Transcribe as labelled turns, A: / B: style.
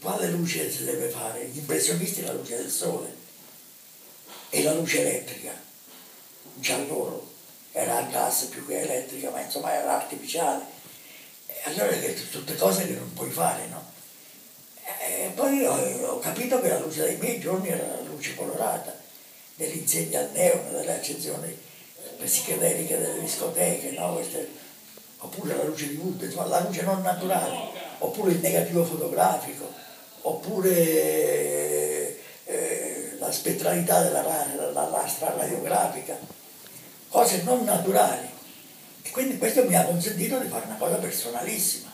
A: quale luce si deve fare? Gli impressionisti la luce del sole e la luce elettrica, già loro era a gas più che elettrica, ma insomma era artificiale. E allora tutte cose che non puoi fare, no? E poi ho, ho capito che la luce dei miei giorni era la luce colorata, dell'insegna al neon, delle accezioni psichedeliche delle discoteche, no? Queste, oppure la luce di Wood, insomma la luce non naturale, oppure il negativo fotografico, oppure eh, la spettralità della la lastra radiografica, cose non naturali. E quindi questo mi ha consentito di fare una cosa personalissima